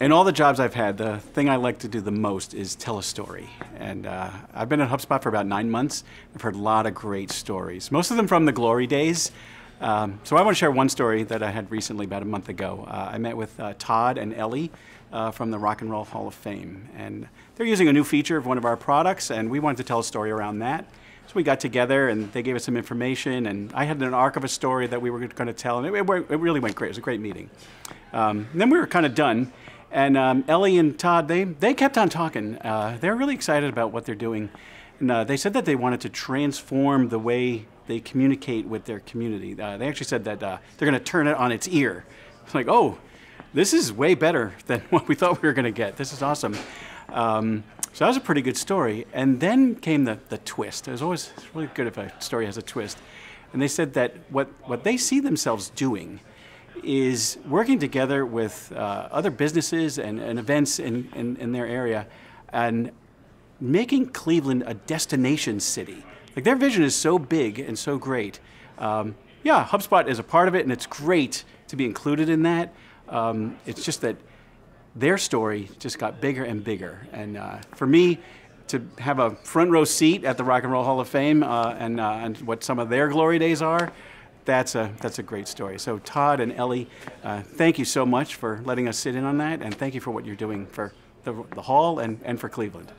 in all the jobs I've had, the thing I like to do the most is tell a story. And uh, I've been at HubSpot for about nine months. I've heard a lot of great stories, most of them from the glory days. Um, so I want to share one story that I had recently, about a month ago. Uh, I met with uh, Todd and Ellie uh, from the Rock and Roll Hall of Fame, and they're using a new feature of one of our products, and we wanted to tell a story around that. So we got together, and they gave us some information, and I had an arc of a story that we were going to tell, and it, it, it, really went great. It was a great meeting. Um, then we were kind of done, and um, Ellie and Todd, they, they kept on talking. Uh, they're really excited about what they're doing. And uh, they said that they wanted to transform the way they communicate with their community. Uh, they actually said that uh, they're going to turn it on its ear. It's like, oh, this is way better than what we thought we were going to get. This is awesome. Um, so that was a pretty good story. And then came the, the twist. It was always really good if a story has a twist. And they said that what, what they see themselves doing is working together with uh, other businesses and, and events in, in, in, their area and making Cleveland a destination city. Like their vision is so big and so great. Um, yeah, HubSpot is a part of it and it's great to be included in that. Um, it's just that their story just got bigger and bigger. And uh, for me, to have a front row seat at the Rock and Roll Hall of Fame uh, and, uh, and what some of their glory days are, that's a, that's a great story. So Todd and Ellie, uh, thank you so much for letting us sit in on that, and thank you for what you're doing for the, the Hall and, and for Cleveland.